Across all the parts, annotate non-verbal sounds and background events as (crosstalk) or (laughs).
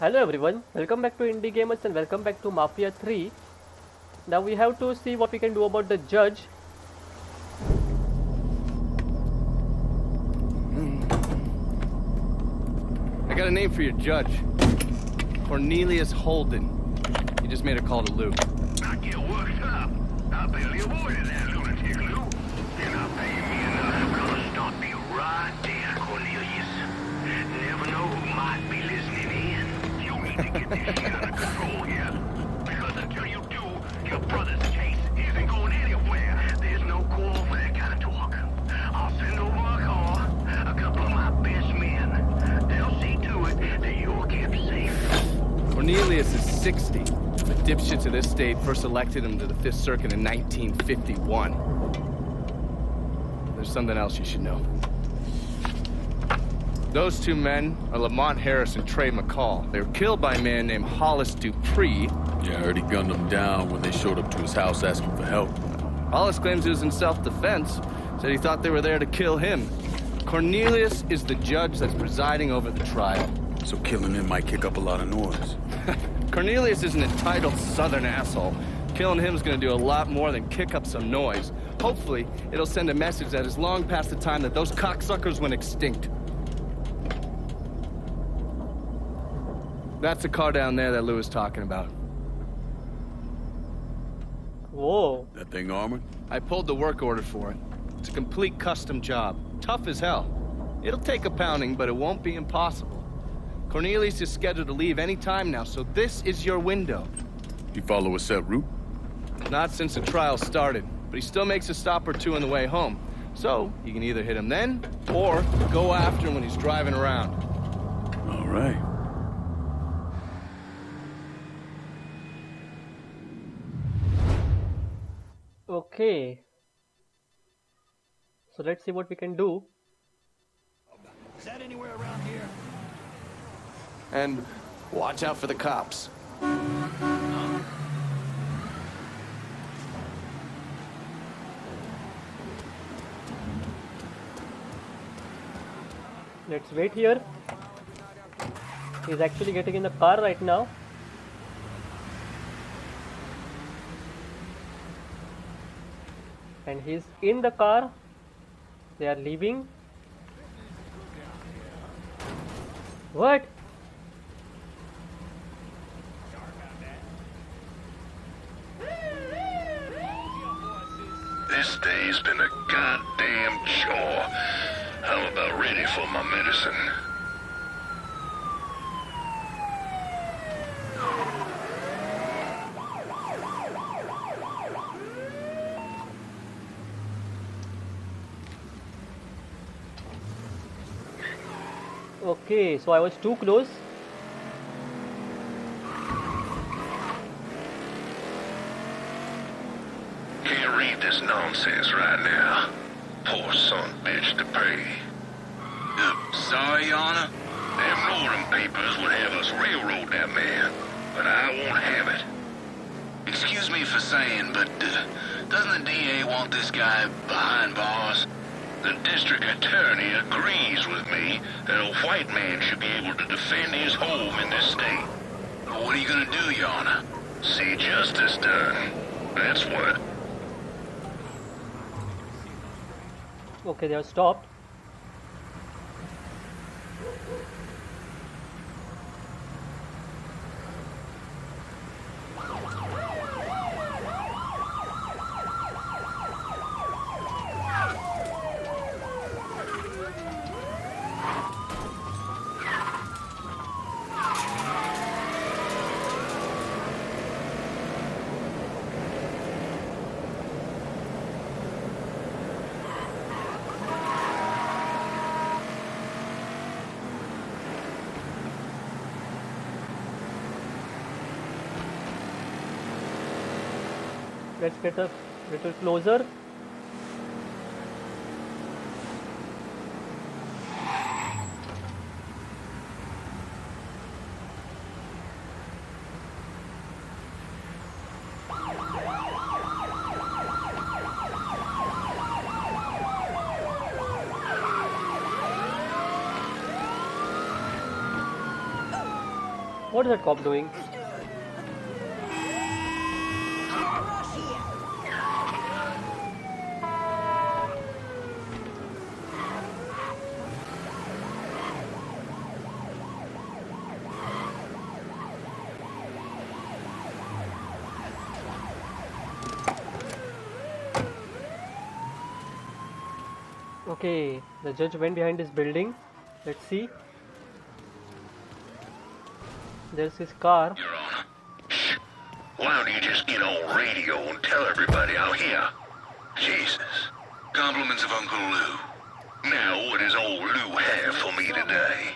Hello everyone, welcome back to IndiGamers and welcome back to Mafia 3. Now we have to see what we can do about the judge. I got a name for your judge. Cornelius Holden. He just made a call to Luke. I get worked up. I barely avoided that Cornelius is 60. The dipshits of this state first elected him to the Fifth Circuit in 1951. There's something else you should know. Those two men are Lamont Harris and Trey McCall. They were killed by a man named Hollis Dupree. Yeah, I heard he gunned them down when they showed up to his house asking for help. Hollis claims he was in self-defense. Said he thought they were there to kill him. Cornelius is the judge that's presiding over the trial. So killing him might kick up a lot of noise. (laughs) Cornelius is an entitled southern asshole. Killing him is gonna do a lot more than kick up some noise. Hopefully, it'll send a message that is long past the time that those cocksuckers went extinct. That's the car down there that Lou was talking about. Whoa, That thing armored? I pulled the work order for it. It's a complete custom job. Tough as hell. It'll take a pounding, but it won't be impossible. Cornelius is scheduled to leave any time now, so this is your window. You follow a set route? Not since the trial started, but he still makes a stop or two on the way home. So, you can either hit him then, or go after him when he's driving around. All right. okay. So let's see what we can do. Is that anywhere around here? And watch out for the cops. Let's wait here. He's actually getting in the car right now. And he's in the car. They are leaving. What? This day's been a goddamn chore. I'm about ready for my medicine. Okay, so I was too close. Can't read this nonsense right now. Poor son bitch to pay. Sorry, Your Honor. Them Northern papers would have us railroad that man, but I won't have it. Excuse me for saying, but uh, doesn't the DA want this guy behind bars? The district attorney agrees with me that a white man should be able to defend his home in this state. What are you gonna do, Your Honor? See justice done. That's what. Okay, they have stopped. Let's get a little closer. What is that cop doing? Okay, the judge went behind this building. Let's see. There's his car. Your Honor. Why don't you just get on radio and tell everybody out here? Jesus. Compliments of Uncle Lou. Now, what does old Lou have for me today?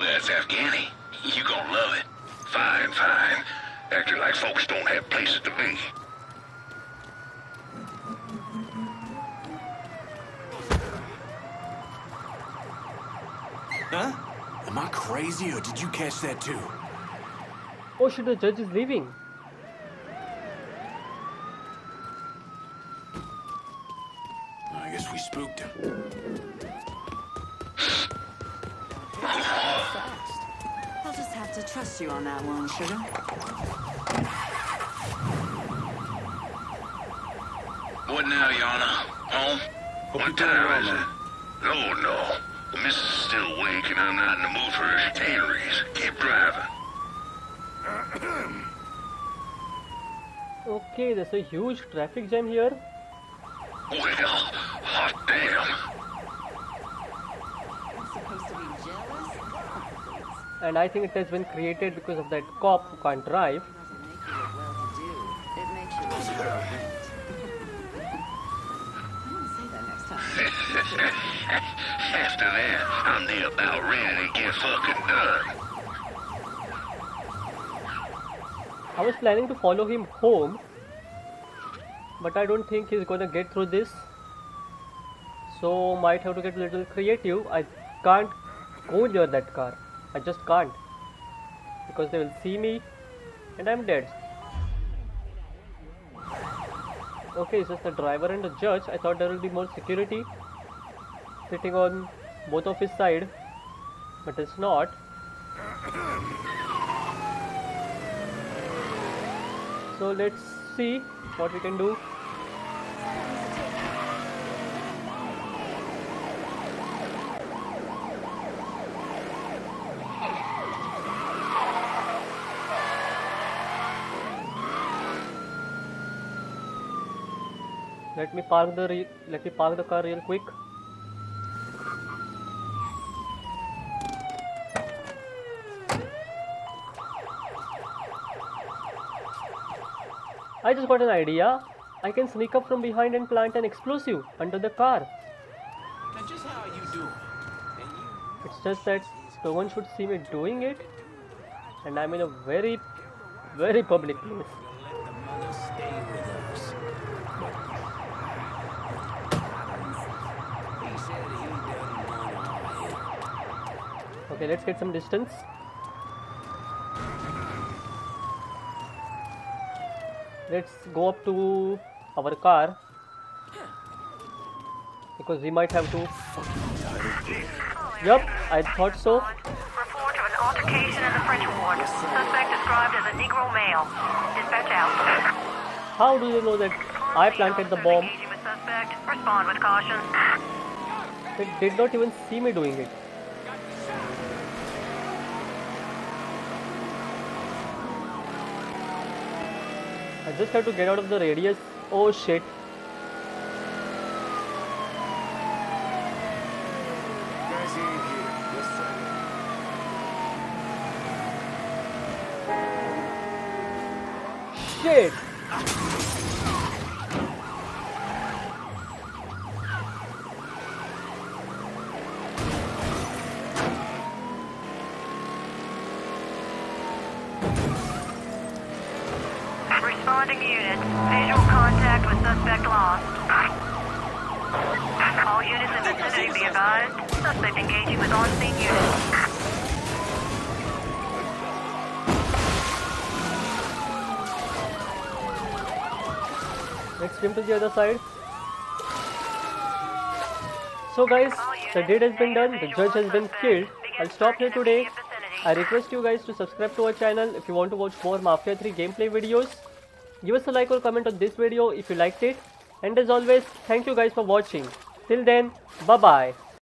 That's Afghani. You gonna love it. Fine, fine. Acting like folks don't have places to be. Huh? Am I crazy or did you catch that too? Oh shit, the judge is leaving. I guess we spooked him. Fast. I'll just have to trust you on that one, sugar. What now, Your Honor? Home? Hope you're What doing time is it? Oh, no. The missus is still awake and I'm not in the mood for her chicaneries. Keep driving. Okay, there's a huge traffic jam here. Well, hot damn. I'm supposed to be jealous? And I think it has been created because of that cop who can't drive. Doesn't make you look well-to-do. It makes you look perfect. I'm gonna say that next time. After that, I'm near about ready to get fucking done. I was planning to follow him home, but I don't think he's gonna get through this. So might have to get a little creative. I can't go near that car. I just can't. Because they will see me and I'm dead. Okay, it's just the driver and the judge. I thought there will be more security sitting on both of his side, but it's not. So let's see what we can do. Let me park the let me park the car real quick. I just got an idea. I can sneak up from behind and plant an explosive under the car. Just how you? And It's just that no one should see me doing it, and I'm in a very, very public place. let the mother stay with us. He said he doesn't want our help. Okay, let's get some distance. Let's go up to our car because we might have to. Yup, I thought so. Report of an altercation in the French ward. Suspect described as a Negro male. Dispatch out. How do you know that I planted the bomb? Respond with caution. They did not even see me doing it. I just have to get out of the radius. Oh shit. Shit! Responding unit. Visual contact with suspect lost. All units in vicinity be advised. Suspect engaging with on-scene units. Let's swim to the other side. So guys, the deed has been done, the judge has been killed. I'll stop here today. I request you guys to subscribe to our channel if you want to watch more Mafia 3 gameplay videos. Give us a like or comment on this video if you liked it. And as always, thank you guys for watching. Till then, bye bye.